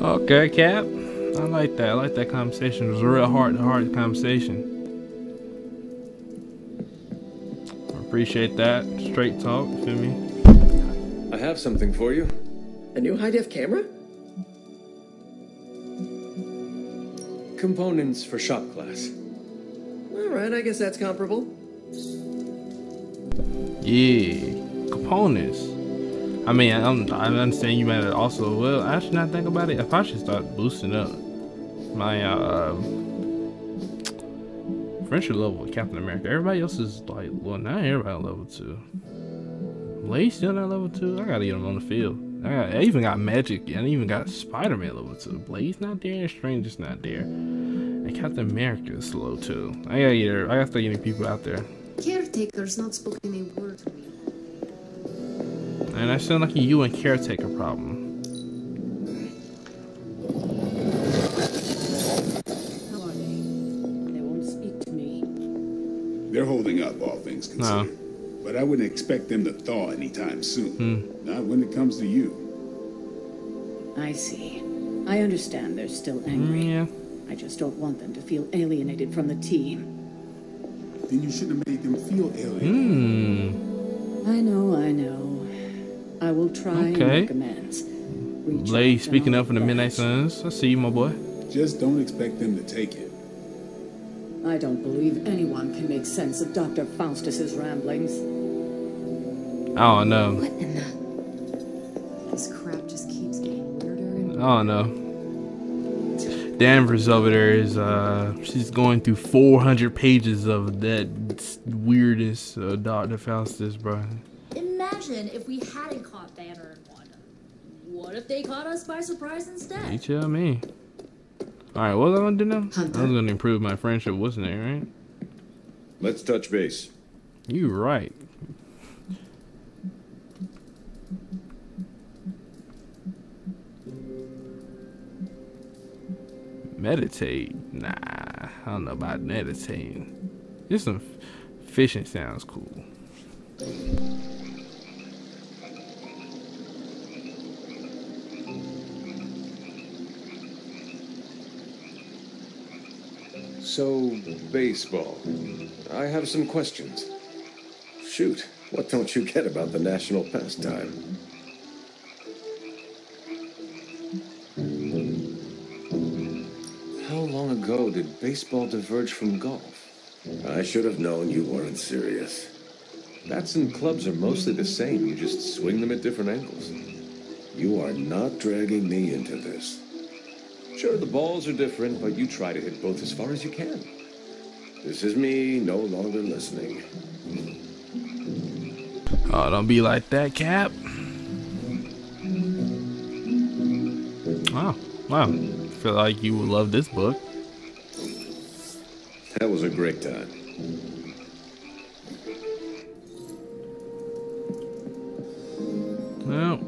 Okay, Cap. I like that. I like that conversation. It was a real heart to heart conversation. I appreciate that. Straight talk, feel me? I have something for you. A new high def camera? Components for shop class. Alright, I guess that's comparable. Yeah, components. I mean, I'm, I understand you might also. Well, I should not think about it. If I should start boosting up my uh, friendship level with Captain America. Everybody else is like, well, not everybody level two. Blaze still not level two. I gotta get him on the field. I, got, I even got Magic. I even got Spider-Man level two. Blaze not there. Strange is not there. And Captain America is slow too. I gotta get. I gotta start getting people out there. Caretaker's not spoken a word to me. And I sound like a you and caretaker problem. How are they? They won't speak to me. They're holding up, all things considered. But I wouldn't expect them to thaw anytime soon. Not when it comes to you. I see. I understand they're still angry. Yeah. I just don't want them to feel alienated from the team. Then you shouldn't have made them feel alienated. Hmm. I know, I know. I will try and Okay. make amends. Reach Blaze out speaking up for the Midnight vanish. Suns. I see you, my boy. Just don't expect them to take it. I don't believe anyone can make sense of Dr. Faustus's ramblings. I don't know. What in the? This crap just keeps getting weirder and I don't know. Danvers over there is uh she's going through 400 pages of that weirdest uh, Dr. Faustus, bro. Imagine if we hadn't caught Banner and Wanda. What if they caught us by surprise instead? You tell me. All right, what was I gonna do now? I was gonna improve my friendship, wasn't it? Right? Let's touch base. You right. Meditate? Nah, I don't know about meditating. Just some fishing sounds cool. So, baseball. I have some questions. Shoot, what don't you get about the national pastime? How long ago did baseball diverge from golf? I should have known you weren't serious. Bats and clubs are mostly the same, you just swing them at different angles. You are not dragging me into this. Sure, the balls are different, but you try to hit both as far as you can. This is me no longer listening. Oh, don't be like that, Cap. Wow, wow. Feel like you would love this book. That was a great time. Well,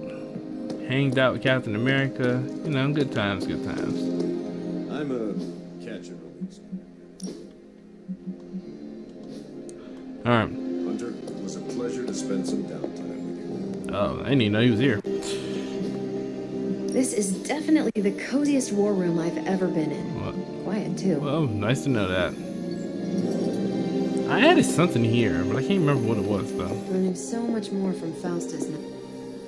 hanged out with Captain America. You know, good times, good times. I'm a I didn't even know he was here. This is definitely the coziest war room I've ever been in. Well, Quiet too. well, nice to know that. I added something here, but I can't remember what it was though. Learning so much more from Faustus now.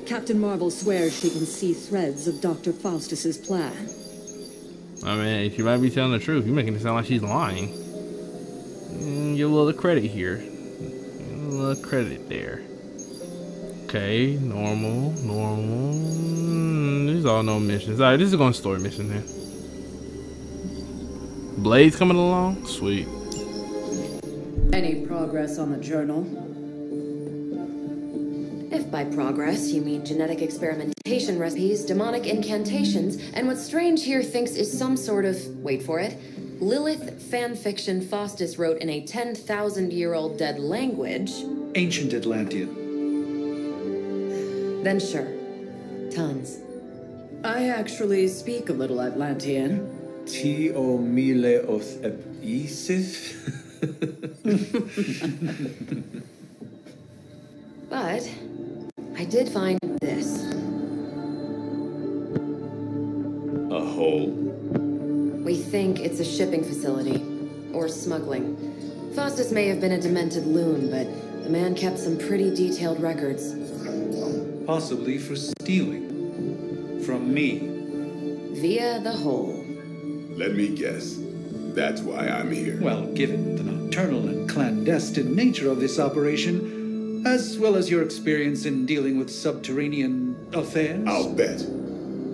Captain Marvel swears she can see threads of Dr. Faustus's plan. I mean, she might be telling the truth. You're making it sound like she's lying. Mm, give a little credit here. Give a little credit there. Okay, normal, normal. Mm, these all no missions. Alright, this is going to story mission here. Blade's coming along? Sweet. Any progress on the journal? If by progress you mean genetic experimentation recipes, demonic incantations, and what Strange here thinks is some sort of, wait for it, Lilith fanfiction Faustus wrote in a 10,000 year old dead language, Ancient Atlantean. Then sure. Tons. I actually speak a little Atlantean. Teomileothesis? but I did find this. A hole? We think it's a shipping facility. Or smuggling. Faustus may have been a demented loon, but the man kept some pretty detailed records. Possibly for stealing. From me. Via the hole. Let me guess. That's why I'm here. Well, given the nocturnal and clandestine nature of this operation, as well as your experience in dealing with subterranean affairs. I'll bet.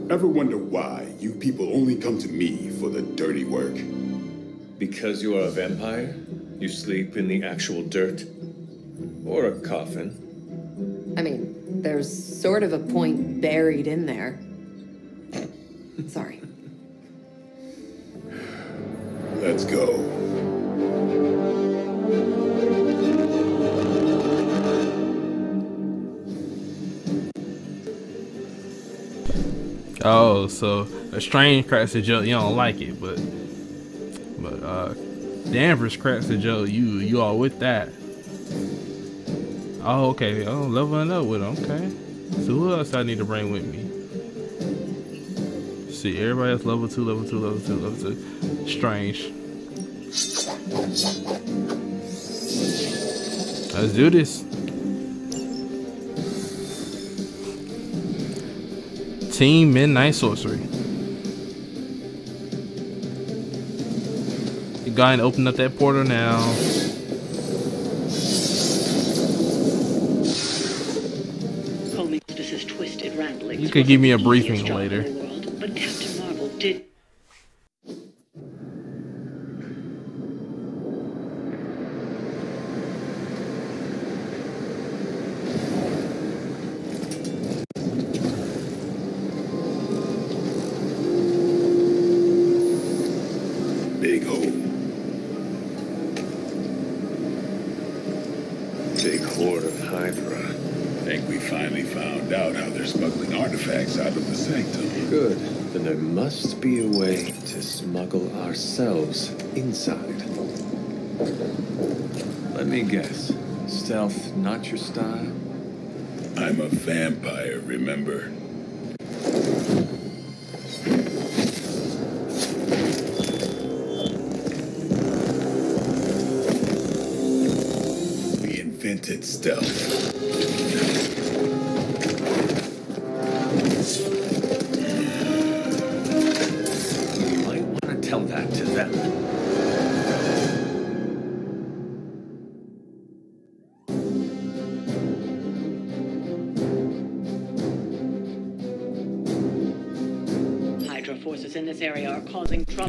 Ever wonder why you people only come to me for the dirty work? Because you are a vampire? You sleep in the actual dirt? Or a coffin? I mean, there's sort of a point buried in there. Sorry. Let's go. Oh, so a strange cracks a joke. You don't like it, but but uh, Danvers cracks a joke. You you all with that? Oh, okay. Oh, leveling up with him. Okay. So who else I need to bring with me? see, everybody else level two, level two, level two, level two. Strange. Let's do this. Team Midnight Sorcery. Go and open up that portal now. Could give me a briefing later. but Captain Marvel did ourselves inside. Let me guess. Stealth not your style? I'm a vampire, remember?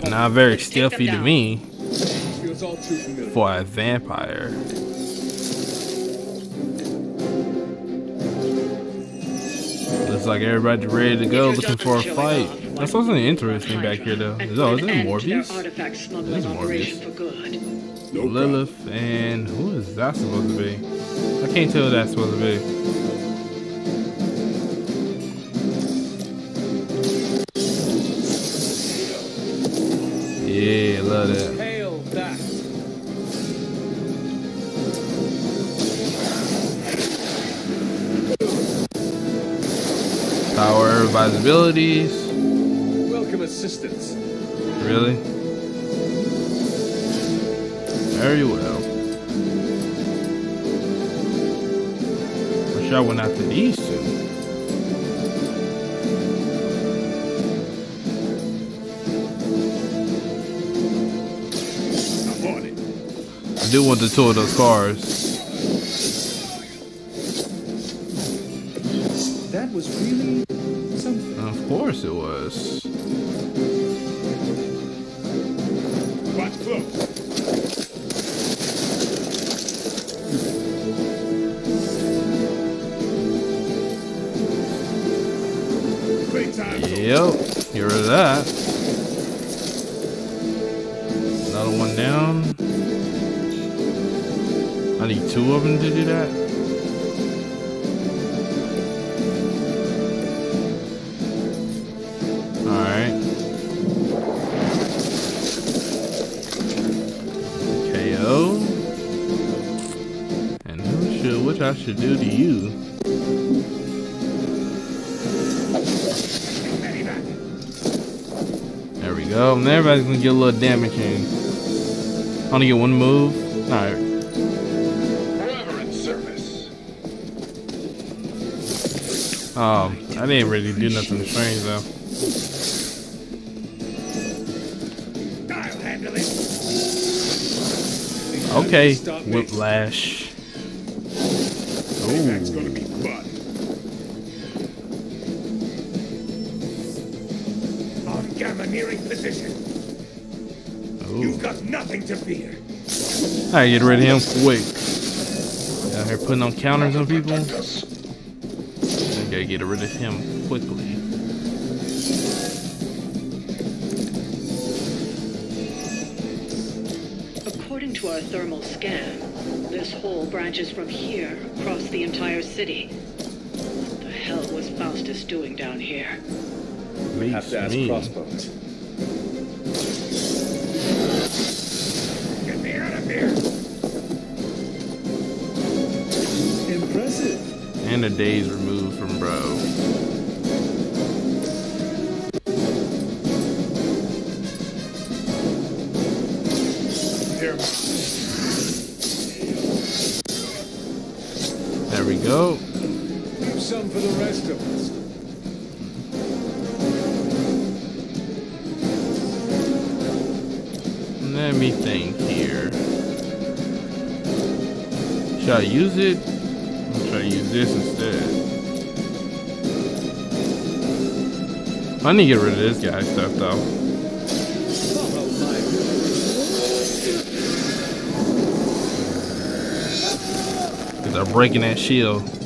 Not very stealthy to me. For a vampire. Looks like everybody's ready to go, looking for a fight. That's something interesting back here, though. Is, oh, is that Morbius? It is Morbius. Lilith and who is that supposed to be? I can't tell who that's supposed to be. Love that. Hail that. Power of abilities. Welcome assistance. Really? Very well. Wish I went after these want the two of those cars. That was really something. Of course it was. Watch close. Yep, hear that. woman to do that? Alright. KO. And who should, what I should do to you? There we go. And everybody's gonna get a little damage in. Only get one move. Alright. I didn't really do nothing strange though. Okay, whiplash. Ooh. gamma nearing position. Ooh. You've got nothing to fear. I get rid of him quick. Out here putting on counters on people. I gotta get rid of him quickly. According to our thermal scan, this hole branches from here across the entire city. What the hell was Faustus doing down here? We have to ask me. Crossbones. And a day's removed from bro. There we go. Leave some for the rest of us. Let me think here. Should I use it? I need to get rid of this guy stuff though. Cause they're breaking that shield.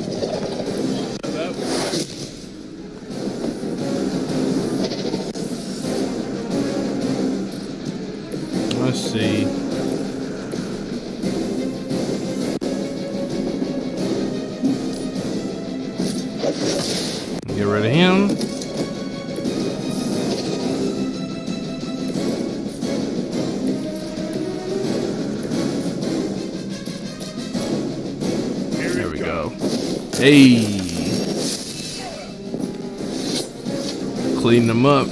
Them up.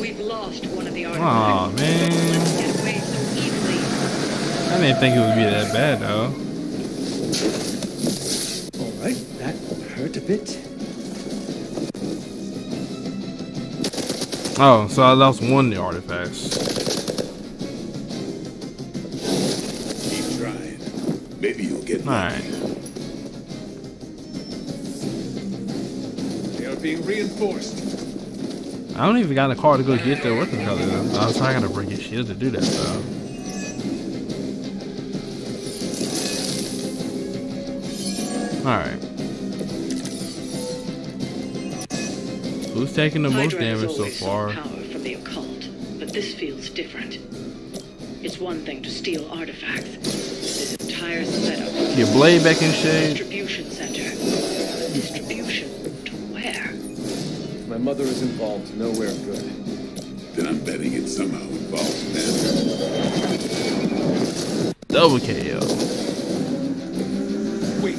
We've lost one of the Aw, man. Get away so easily. I didn't think it would be that bad though. All right, that hurt a bit. Oh, so I lost one of the artifacts. Keep trying. Maybe you'll get Alright. Being reinforced. I don't even got a car to go get there with the hell is it? Oh, so I gotta break his shield to do that though. Alright. Who's taking the most damage so far? Power from the occult, but this feels different. It's one thing to steal artifacts. This entire setup. Get Blade back in shape. Mother is involved, nowhere good. Then I'm betting it's somehow involved in that. Double KO. Weak,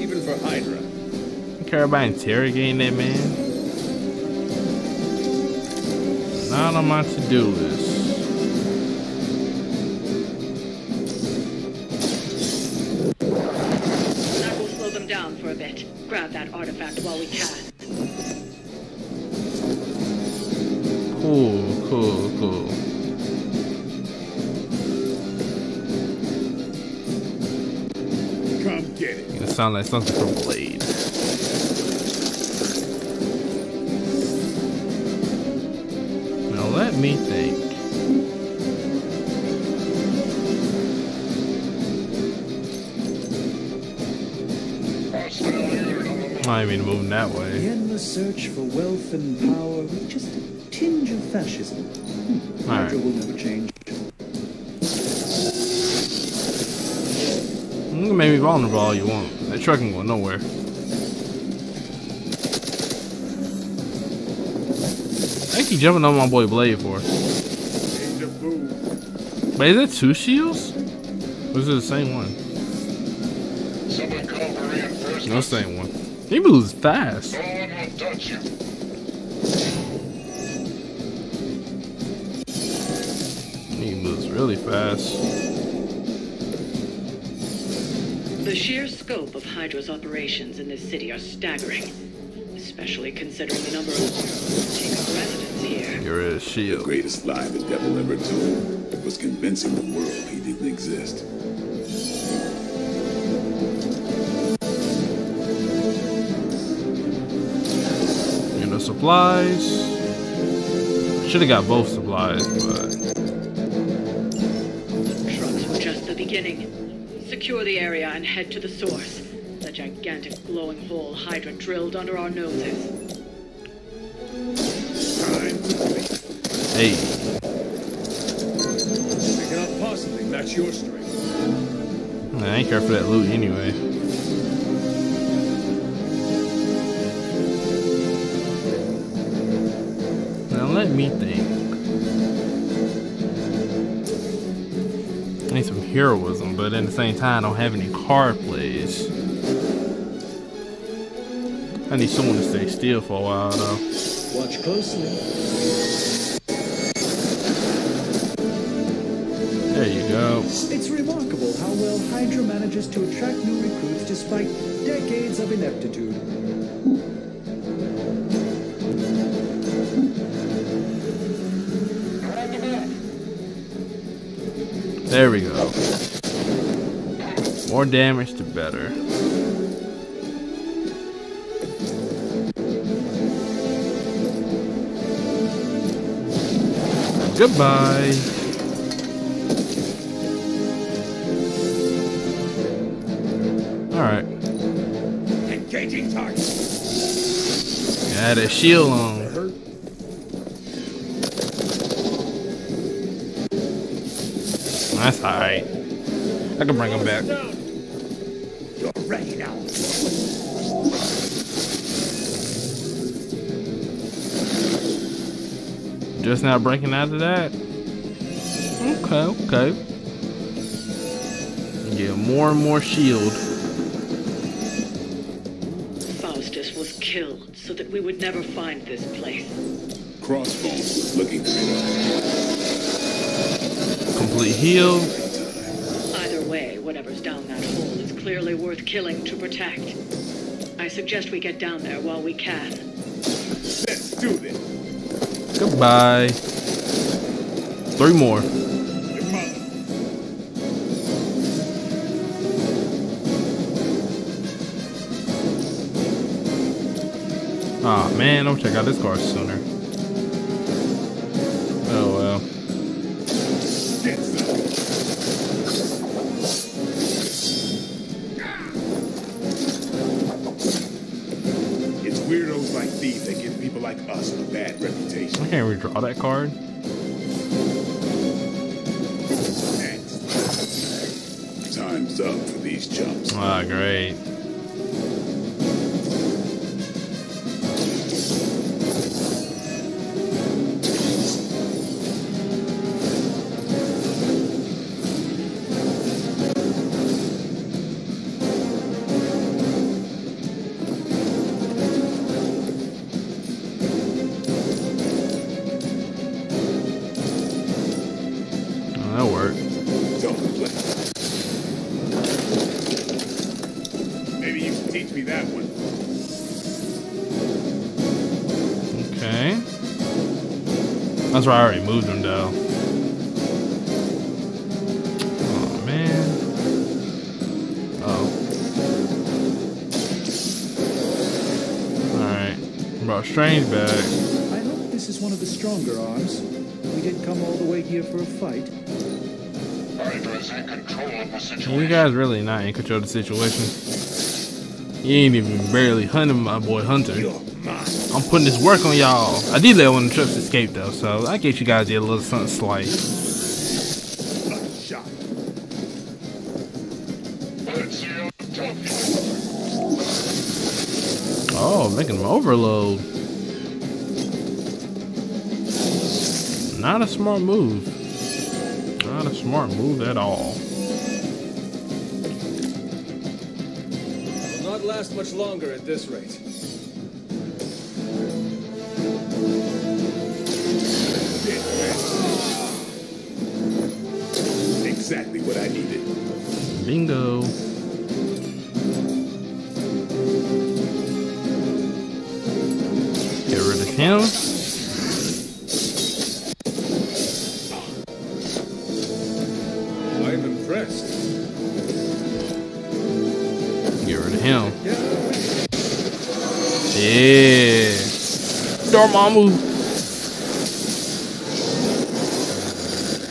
even for Hydra. Don't care about interrogating that man. Not on my to-do list. Get it. It sounds like something from Blade. Now let me think. I even moving that The way. endless search for wealth and power with just a tinge of fascism. Hmm. All right. Will never change. You can make me vulnerable all you want. That truck ain't going nowhere. I keep jumping on my boy Blade for. Wait, is that two shields? Or is it the same one? No, same one. He moves fast. He moves really fast. Sheer scope of Hydra's operations in this city are staggering, especially considering the number of who take up residence here. Get rid of shield. The greatest lie the devil ever told was convincing the world he didn't exist. And the supplies. Should have got both supplies, but The Trucks were just the beginning. Secure the area and head to the source. The gigantic glowing hole Hydra drilled under our noses. hey, I cannot possibly match your strength. I ain't care for that loot anyway. Now let me think. Heroism, but at the same time, I don't have any card plays. I need someone to stay still for a while, though. Watch closely. There you go. It's remarkable how well Hydra manages to attract new recruits despite decades of ineptitude. There we go. More damage to better. Goodbye. Alright. Engaging target. Got a shield on. That's alright. I can bring him back. Just now breaking out of that. Okay, okay. Get more and more shield. Faustus was killed so that we would never find this place. Crossbones was looking for it. Complete heal. Either way, whatever's down that hole is clearly worth killing to protect. I suggest we get down there while we can. Let's do this. Goodbye. Three more. Aw oh, man, I'll check out this car sooner. That card. Maybe you can teach me that one. Okay. That's why I already moved him though. Oh man. Oh. Alright. Brought Strange back. I hope this is one of the stronger arms. We didn't come all the way here for a fight. Hydra's in control of the situation. You guys really not in control of the situation. You ain't even barely hunting my boy Hunter. I'm putting this work on y'all. I did one of the trips escape though, so I guess you guys did a little something slight. Oh, making them overload. Not a smart move. Not a smart move at all. Last much longer at this rate. Exactly what I needed. Bingo. Dormammu.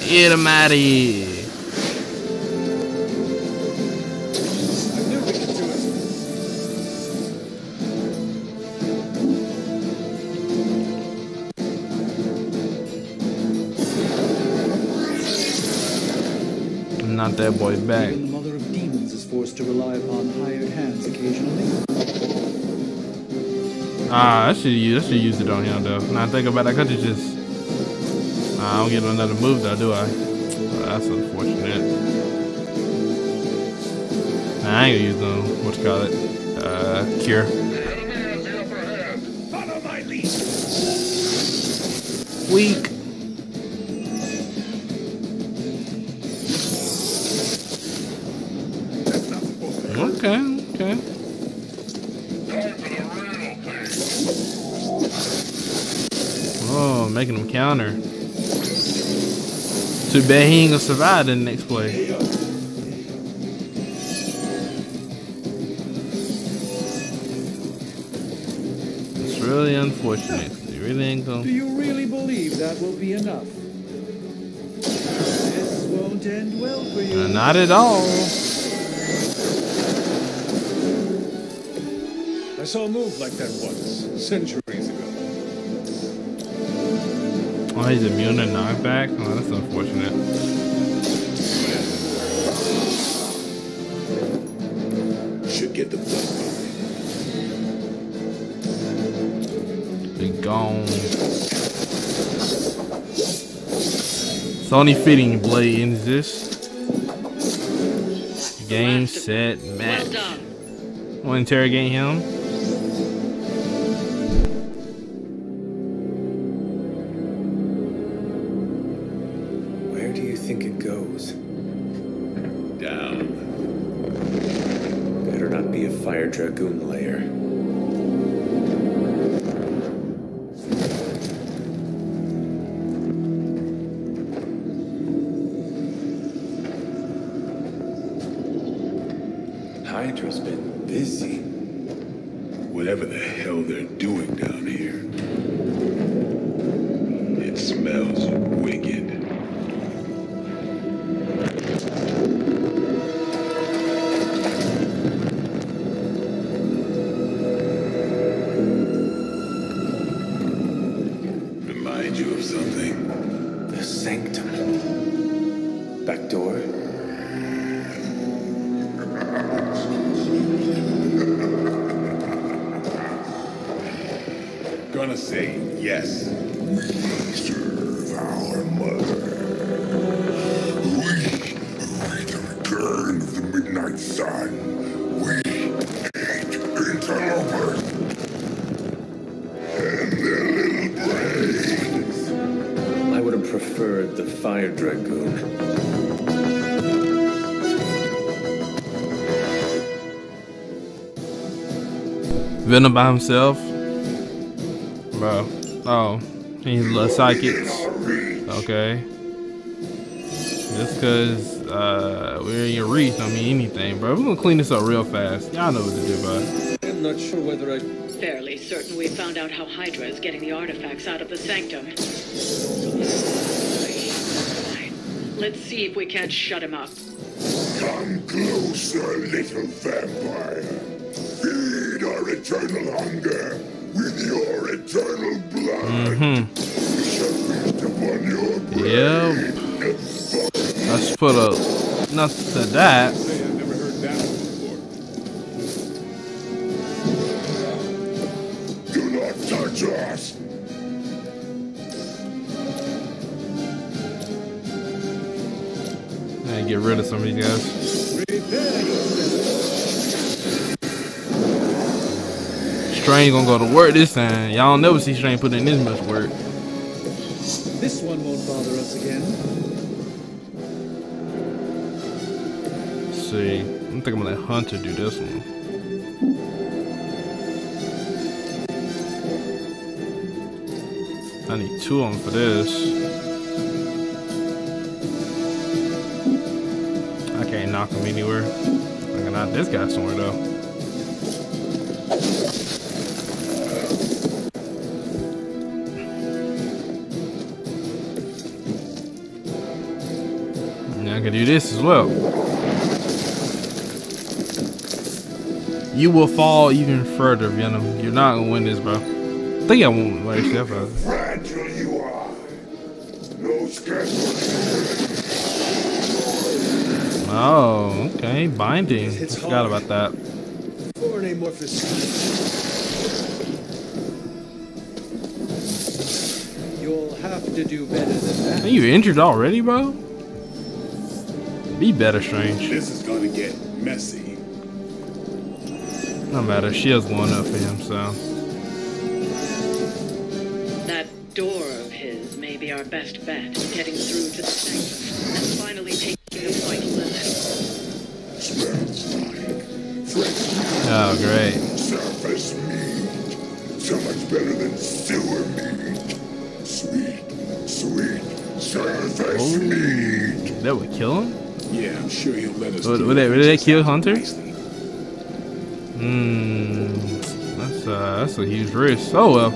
Get him out of here. Not that boy back. Even the mother of demons is forced to rely upon hired hands occasionally. Ah, I should use I should use it on him though. Now think about it, I could have just I don't get another move though, do I? Well, that's unfortunate. Nah, I ain't gonna use them. What you call it? Uh, cure. Weak. Too bad he ain't gonna survive in the next play. It's really unfortunate. He really ain't gonna. Do you really believe that will be enough? This won't end well for you. Uh, not at all. I saw a move like that once, centuries Oh, he's immune to knockback? Oh, that's unfortunate. Should get the blood pumping. Be gone. It's only fitting Blade ends this. Game, set, match. Want to interrogate him? Preferred the fire dragoon. Venom by himself? Bro. Oh. He's little psychics. Okay. Just cause uh, we're in your reach don't mean anything, bro. We're gonna clean this up real fast. Y'all know what to do, bro. I'm not sure whether I. Fairly certain we found out how Hydra is getting the artifacts out of the sanctum. Fine. Let's see if we can't shut him up. Come closer, little vampire. Feed our eternal hunger with your eternal blood. Mm-hmm. We shall feast upon your brain. Yep. Let's put a nothing to that. Rid of some of these guys. Strange gonna go to work this time. Y'all never see Strange put in this much work. This one won't bother us again. Let's see. I'm think I'm gonna let Hunter do this one. I need two of them for this. Can't knock him anywhere. I can knock this guy somewhere though. I can do this as well. You will fall even further, Venom. You're not gonna win this, bro. I think I won't like step Oh, okay. Binding. I forgot about that. Foreign amorphous. You'll have to do better than that. Are you injured already, bro? Be better, Strange. This is gonna get messy. No matter, she has one up for him, so. That door of his may be our best bet, getting through to the sanctum, and finally better than sewer meat. Sweet, sweet surface Ooh. meat. That would kill him? Yeah, I'm sure he'll let us. Would, do would, it they, would they kill Hunter? Hmm. That's uh, that's a huge risk. Oh well.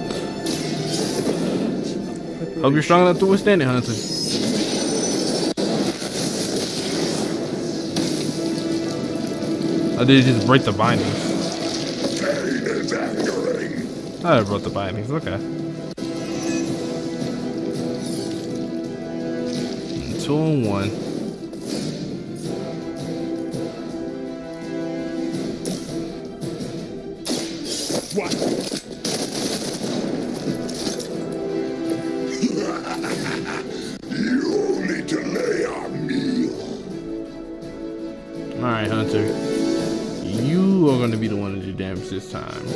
Hope you're strong enough to withstand it, Hunter. I did just break the bindings. Angering. I broke the bindings. Okay. Two and one. What? you only delay our meal. All right, Hunter. You are going to be the one to do damage this time.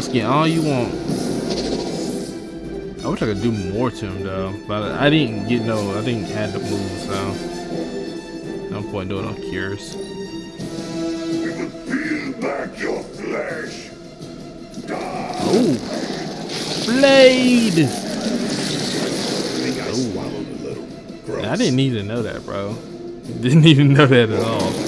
Skin, all you want. I wish I could do more to him though, but I didn't get no, I didn't add the moves, so no point doing no cures. Oh, blade! I. Gross. I didn't need to know that, bro. Didn't even know that at. All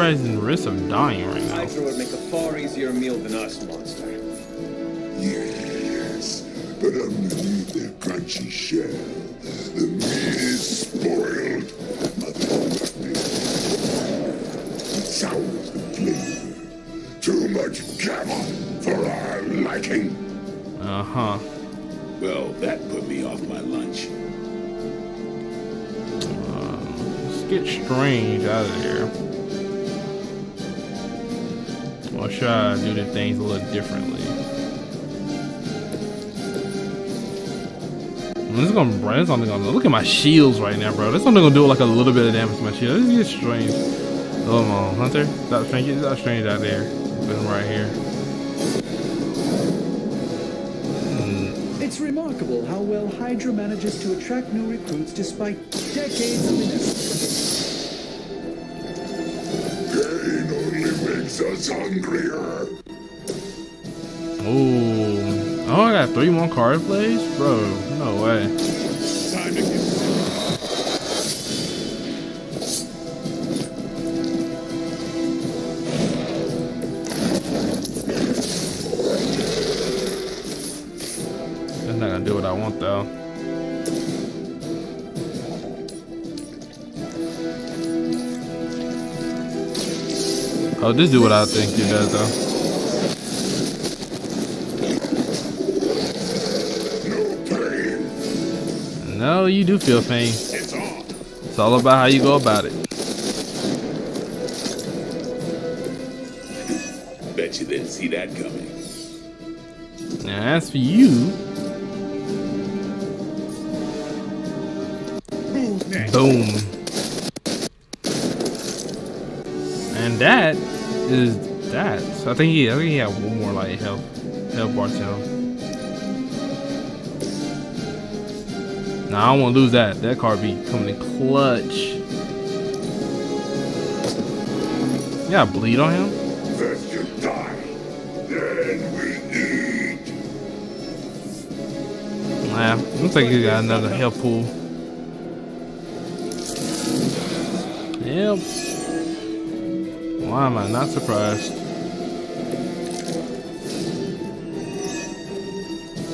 everybody's in risk of dying right now. Hydra would make a far easier meal than us, monster. Yes, but underneath their crunchy shell, the meat is spoiled. Nothing nothing. It sours the flavor. Too much gamma for our liking. Uh huh. Well, that put me off my lunch. Let's get Strange out of there. Or should I do the things a little differently? This is gonna, this only gonna, look at my shields right now, bro. This only gonna do like a little bit of damage to my shield. This is strange. Oh on, Hunter. Stop strange, get that strange out there. Put him right here. It's remarkable how well Hydra manages to attract new recruits despite decades of innocence. Makes us hungrier. Ooh. Oh, oh I got three more card plays? Bro, no way. Time to That's not gonna do what I want though. Oh, this do what I think it does though. No, you do feel pain. It's all about how you go about it. Bet you didn't see that coming. Now, as for you, boom. Is that. So I think he, I think he had one more like health, health bar to him. Nah, I don't want to lose that. That card be coming in clutch. Yeah, bleed on him. First you die, then we eat. Nah, looks like he got another health pool. Yep. Why am I not surprised?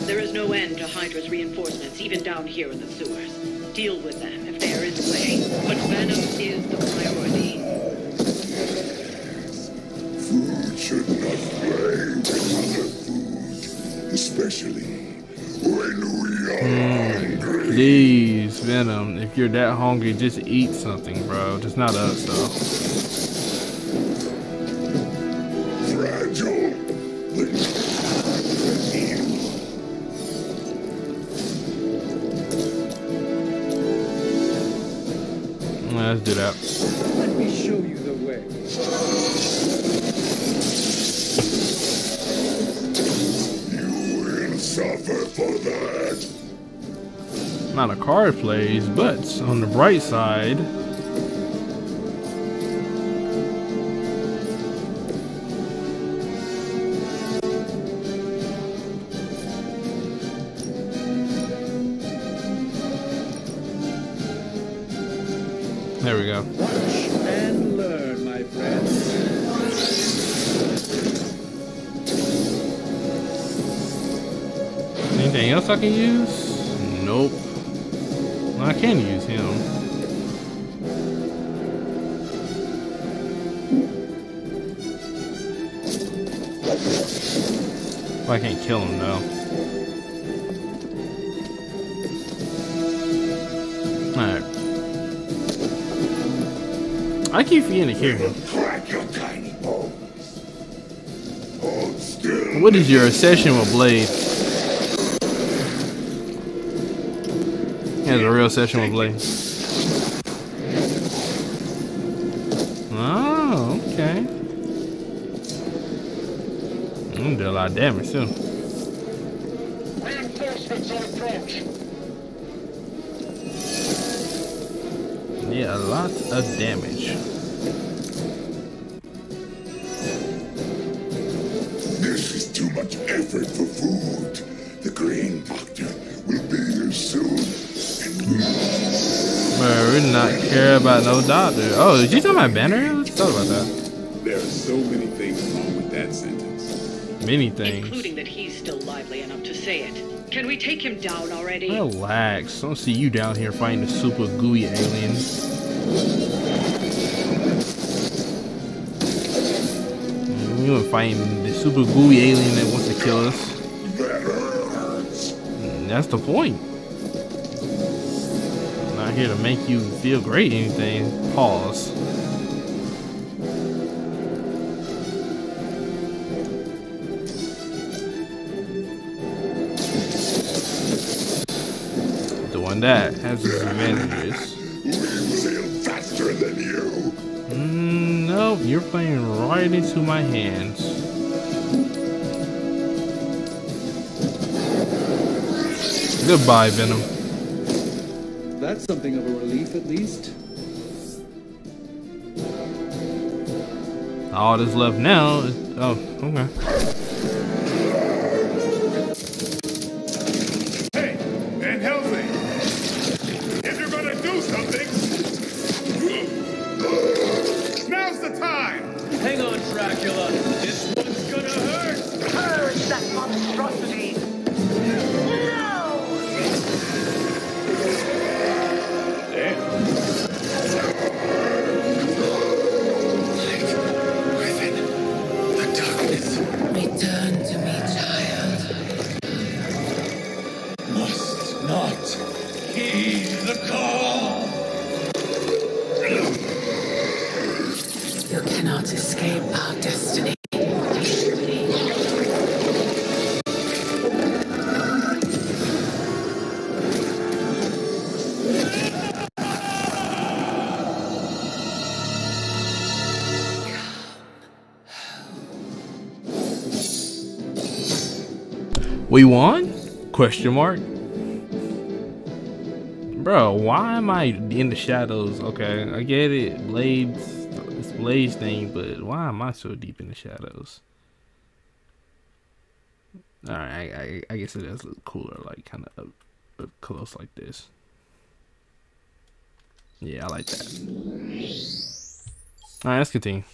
There is no end to Hydra's reinforcements, even down here in the sewers. Deal with them if they are in the way. But Venom is the priority. Food should not play with other food, especially when we are hungry. Please, Venom, if you're that hungry, just eat something, bro. Just not us, though. Fragile. Let's do that. Let me show you the way. You will suffer for that. Not a card plays, but on the bright side, there we go. Watch and learn, my friends. Anything else I can use? Nope. Well, I can use him. Well, I can't kill him though. I keep forgetting to him. Crack your tiny bones. Hold still. What is your obsession with Blade? He has a real session with Blade. Oh, okay. Mm, I'm do a lot of damage too. Reinforcements on approach. Yeah, a lot of damage. Much effort for food. The Green Doctor will be here soon. Bro, we do not care about no doctor. Oh, did you talk about Banner? Let's talk about that. There are so many things wrong with that sentence. Many things. Including that he's still lively enough to say it. Can we take him down already? Relax. Don't see you down here fighting the super gooey alien. You ain't fighting the super gooey alien that wants to kill us. Mm, That's the point. I'm not here to make you feel great or anything. Pause. Doing that has its advantages. Faster than you. Mm, nope, you're playing right into my hands. Goodbye, Venom. That's something of a relief, at least. All that's left now is, oh, okay. We won? Question mark. Bro, why am I in the shadows? Okay, I get it. Blades, it's Blades thing, but why am I so deep in the shadows? Alright, I, I, I guess it does look cooler, like kind of up, up close like this. Yeah, I like that. Alright, let's continue.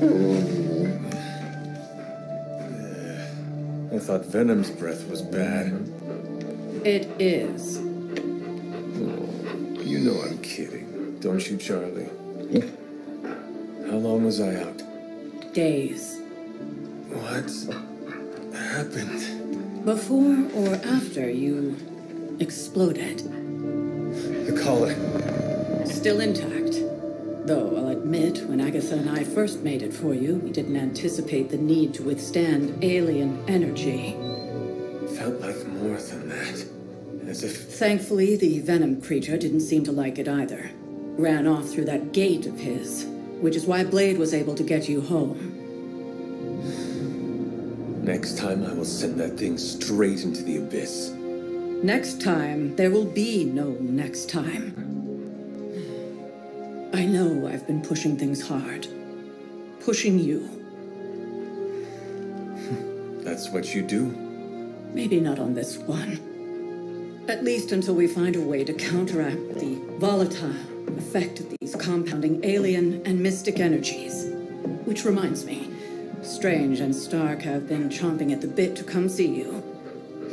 I thought Venom's breath was bad. It is. You know I'm kidding, don't you, Charlie? How long was I out? Days. What happened? Before or after you exploded. The collar. Still intact. Though I'll admit, when Agatha and I first made it for you, we didn't anticipate the need to withstand alien energy. Felt like more than that. As if Thankfully, the venom creature didn't seem to like it either. Ran off through that gate of his, which is why Blade was able to get you home. next time I will send that thing straight into the abyss. Next time, there will be no next time. I know I've been pushing things hard. Pushing you. That's what you do. Maybe not on this one. At least until we find a way to counteract the volatile effect of these compounding alien and mystic energies. Which reminds me, Strange and Stark have been chomping at the bit to come see you.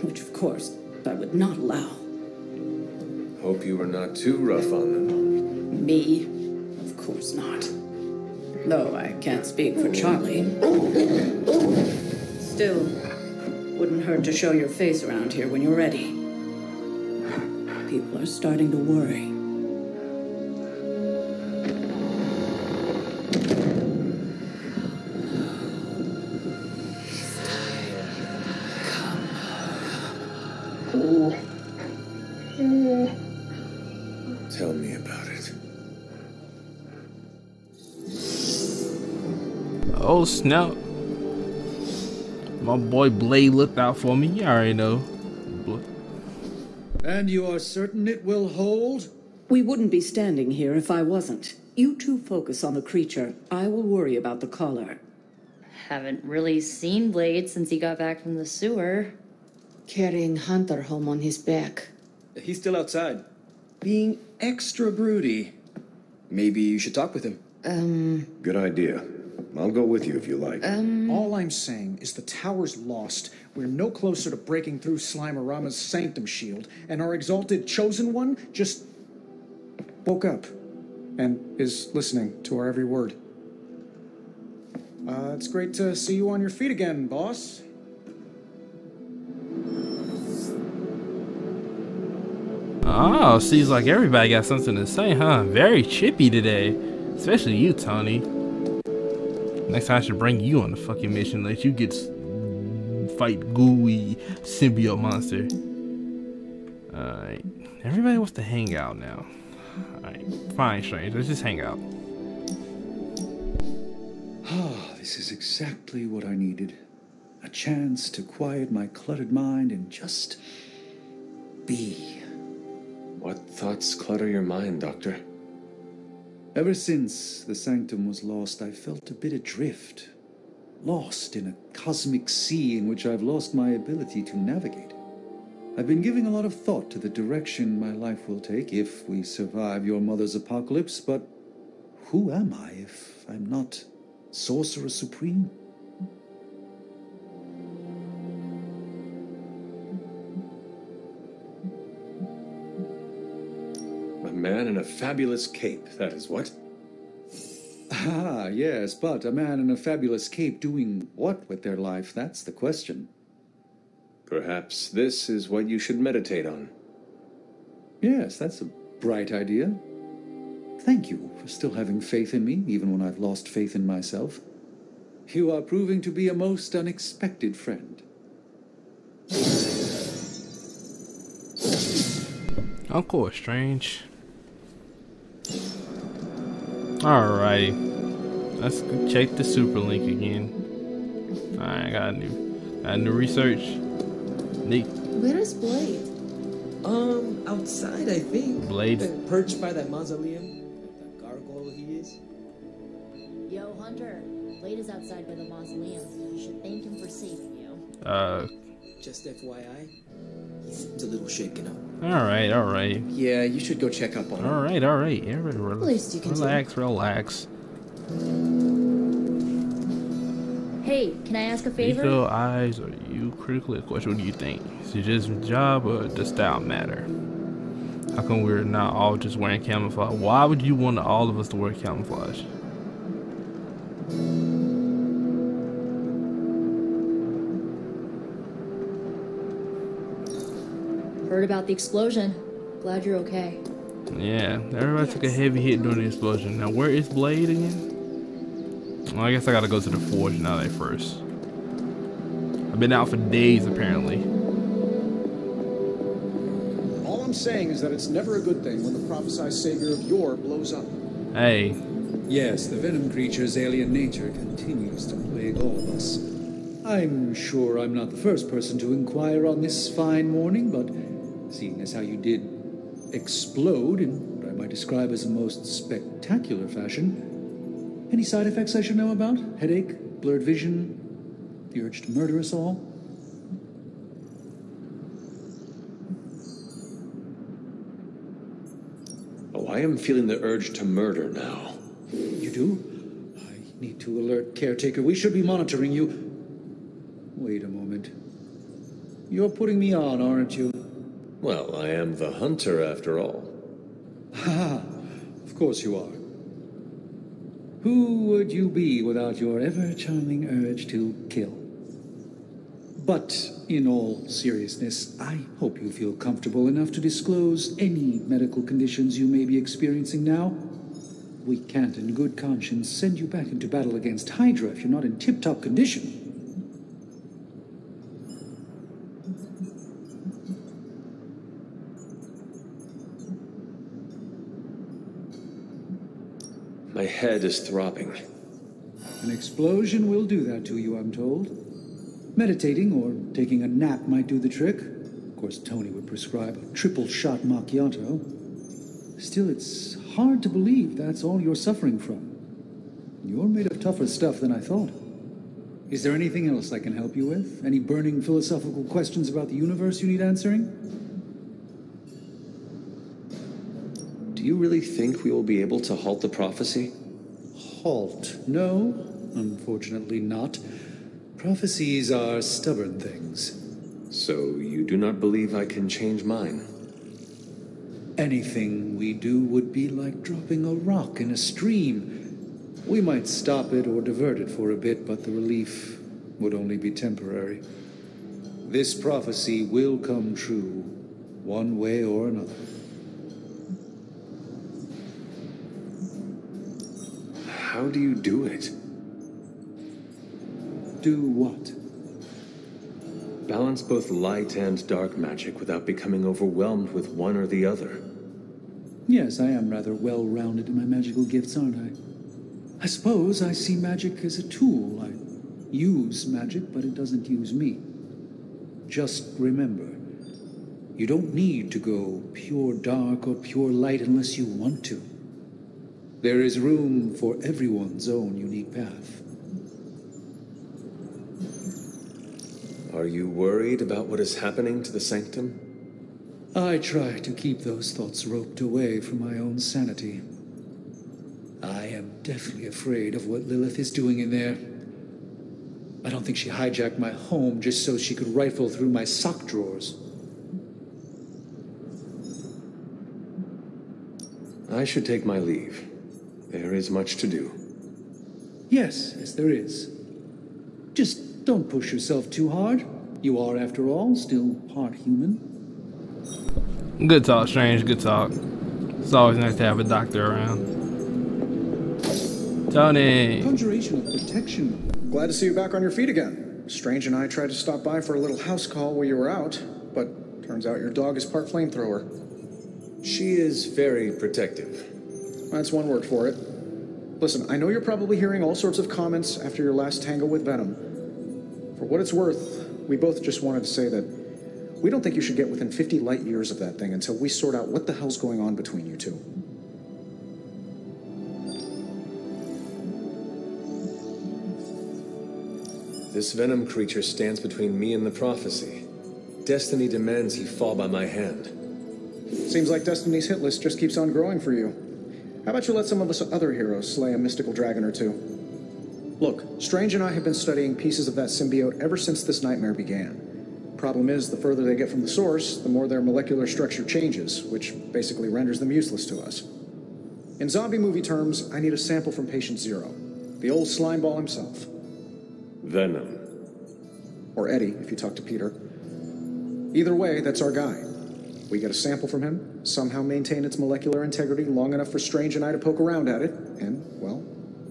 Which, of course, I would not allow. Hope you were not too rough on them. Me? Of course not. Though I can't speak for Charlie. Still, wouldn't hurt to show your face around here when you're ready. People are starting to worry. Snap! My boy Blade looked out for me. You already know. And you are certain it will hold? We wouldn't be standing here if I wasn't. You two focus on the creature. I will worry about the collar. Haven't really seen Blade since he got back from the sewer. Carrying Hunter home on his back. He's still outside. Being extra broody. Maybe you should talk with him. Um, Good idea. I'll go with you if you like. um. All I'm saying is the tower's lost. We're no closer to breaking through Slimerama's sanctum shield, and our exalted chosen one just woke up and is listening to our every word. Uh, it's great to see you on your feet again, boss. Oh, seems like everybody got something to say, huh? Very chippy today. Especially you, Tony. Next time I should bring you on the fucking mission, let you get fight gooey symbiote monster. Alright. Everybody wants to hang out now. Alright. Fine, Strange. Let's just hang out. Ah, this is exactly what I needed. A chance to quiet my cluttered mind and just be. What thoughts clutter your mind, Doctor? Ever since the sanctum was lost, I've felt a bit adrift. Lost in a cosmic sea in which I've lost my ability to navigate. I've been giving a lot of thought to the direction my life will take if we survive your mother's apocalypse, but who am I if I'm not Sorcerer Supreme? Man in a fabulous cape, that is what? Ah, yes, but a man in a fabulous cape doing what with their life? That's the question. Perhaps this is what you should meditate on. Yes, that's a bright idea. Thank you for still having faith in me, even when I've lost faith in myself. You are proving to be a most unexpected friend. Uncle Strange. Alrighty. Let's check the super link again. Alright, I got a new got a new research. Neat. Where is Blade? Um, outside, I think. Blade. Perched by that mausoleum. That gargoyle he is. Yo, Hunter. Blade is outside by the mausoleum. You should thank him for saving you. Uh. Just FYI, he a little shaken up. Alright, alright. Yeah, you should go check up on him. Alright, alright. Everybody relax. least you can relax, relax. Hey, can I ask a favor? Eco eyes, are you critically question? What do you think? Is it just job or does style matter? How come we're not all just wearing camouflage? Why would you want all of us to wear camouflage? About the explosion. Glad you're okay. Yeah, everybody took a heavy hit during the explosion. Now, where is Blade again? Well, I guess I gotta go to the forge now they first. I've been out for days, apparently. All I'm saying is that it's never a good thing when the prophesied savior of yore blows up. Hey. Yes, the venom creature's alien nature continues to plague all of us. I'm sure I'm not the first person to inquire on this fine morning, but seeing as how you did explode in what I might describe as a most spectacular fashion, any side effects I should know about? Headache, blurred vision, the urge to murder us all? Oh, I am feeling the urge to murder now. You do? I need to alert caretaker. We should be monitoring you. Wait a moment. You're putting me on, aren't you? Well, I am the hunter after all. Ha! of course you are. Who would you be without your ever charming urge to kill? But in all seriousness, I hope you feel comfortable enough to disclose any medical conditions you may be experiencing now. We can't, in good conscience, send you back into battle against Hydra if you're not in tip top condition. Head is throbbing. An explosion will do that to you, I'm told. Meditating or taking a nap might do the trick. Of course, Tony would prescribe a triple shot macchiato. Still, it's hard to believe that's all you're suffering from. You're made of tougher stuff than I thought. Is there anything else I can help you with? Any burning philosophical questions about the universe you need answering? Do you really think we will be able to halt the prophecy? Halt? No, unfortunately not. Prophecies are stubborn things. So you do not believe I can change mine? Anything we do would be like dropping a rock in a stream. We might stop it or divert it for a bit, but the relief would only be temporary. This prophecy will come true, one way or another. How do you do it? Do what? Balance both light and dark magic without becoming overwhelmed with one or the other. Yes, I am rather well rounded in my magical gifts, aren't I? I suppose I see magic as a tool. I use magic, but it doesn't use me. Just remember, you don't need to go pure dark or pure light unless you want to. There is room for everyone's own unique path. Are you worried about what is happening to the Sanctum? I try to keep those thoughts roped away from my own sanity. I am deathly afraid of what Lilith is doing in there. I don't think she hijacked my home just so she could rifle through my sock drawers. I should take my leave. There is much to do. Yes, yes, there is. Just don't push yourself too hard. You are, after all, still part human. Good talk, Strange. Good talk. It's always nice to have a doctor around. Tony. Conjuration of protection. Glad to see you back on your feet again. Strange and I tried to stop by for a little house call while you were out, but turns out your dog is part flamethrower. She is very protective. That's one word for it. Listen, I know you're probably hearing all sorts of comments after your last tango with Venom. For what it's worth, we both just wanted to say that we don't think you should get within 50 light years of that thing until we sort out what the hell's going on between you two. This Venom creature stands between me and the prophecy. Destiny demands he fall by my hand. Seems like Destiny's hit list just keeps on growing for you. How about you let some of us other heroes slay a mystical dragon or two? Look, Strange and I have been studying pieces of that symbiote ever since this nightmare began. Problem is, the further they get from the source, the more their molecular structure changes, which basically renders them useless to us. In zombie movie terms, I need a sample from Patient Zero, the old slime ball himself. Venom. Or Eddie, if you talk to Peter. Either way, that's our guy. We get a sample from him, somehow maintain its molecular integrity long enough for Strange and I to poke around at it, and, well,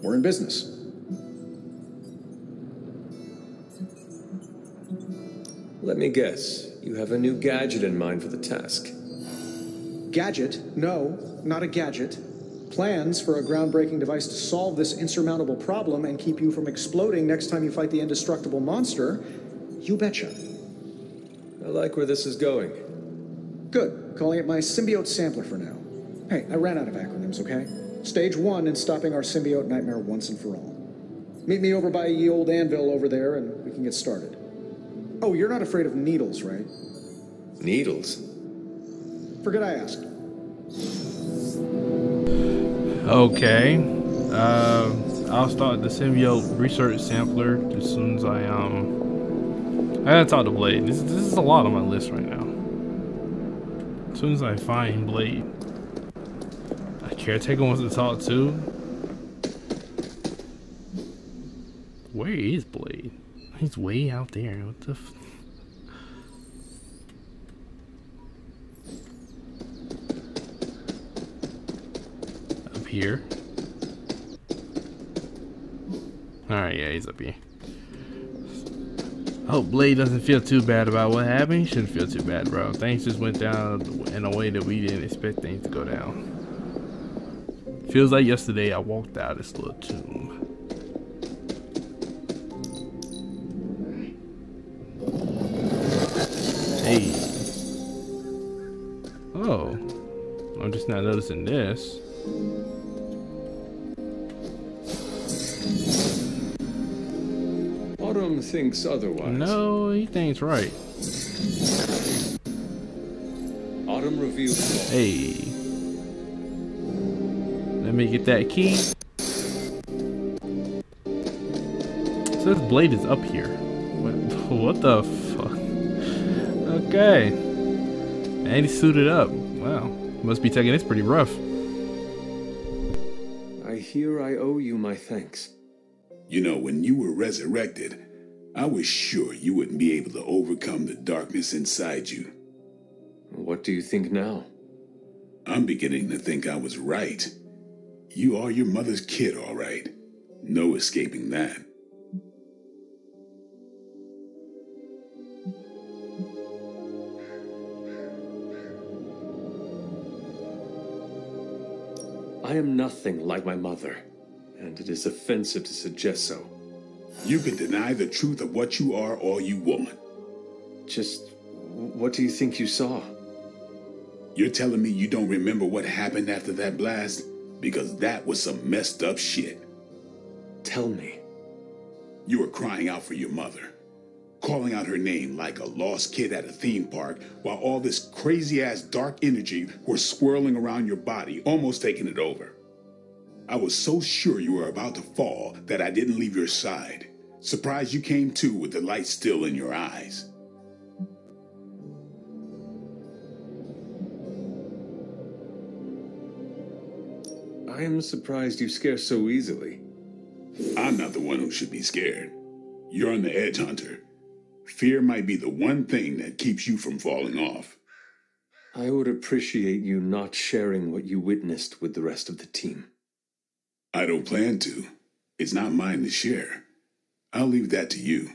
we're in business. Let me guess. You have a new gadget in mind for the task. Gadget? No, not a gadget. Plans for a groundbreaking device to solve this insurmountable problem and keep you from exploding next time you fight the indestructible monster? You betcha. I like where this is going. Good. Calling it my symbiote sampler for now. Hey, I ran out of acronyms, okay? Stage one in stopping our symbiote nightmare once and for all. Meet me over by ye old anvil over there and we can get started. Oh, you're not afraid of needles, right? Needles? Forget I asked. Okay. Uh, I'll start the symbiote research sampler as soon as I um. I gotta talk to Blade. This this is a lot on my list right now. As soon as I find Blade, a caretaker wants to talk too. Where is Blade? He's way out there. What the? up here. Alright, yeah, he's up here. Hope Blade doesn't feel too bad about what happened. He shouldn't feel too bad, bro. Things just went down in a way that we didn't expect things to go down. Feels like yesterday I walked out of this little tomb. Hey. Oh. I'm just not noticing this. Thinks otherwise. No, he thinks right. Autumn reveals. Hey. Let me get that key. So this Blade is up here. What, what the fuck? Okay. And he's suited up. Wow. Must be taking this pretty rough. I hear I owe you my thanks. You know, when you were resurrected, I was sure you wouldn't be able to overcome the darkness inside you. What do you think now? I'm beginning to think I was right. You are your mother's kid, all right. No escaping that. I am nothing like my mother, and it is offensive to suggest so. You can deny the truth of what you are all you want. Just what do you think you saw? You're telling me you don't remember what happened after that blast? Because that was some messed up shit. Tell me. You were crying out for your mother, calling out her name like a lost kid at a theme park, while all this crazy ass dark energy was swirling around your body, almost taking it over. I was so sure you were about to fall that I didn't leave your side. Surprised you came to with the light still in your eyes. I am surprised you scare so easily. I'm not the one who should be scared. You're on the edge, Hunter. Fear might be the one thing that keeps you from falling off. I would appreciate you not sharing what you witnessed with the rest of the team. I don't plan to. It's not mine to share. I'll leave that to you.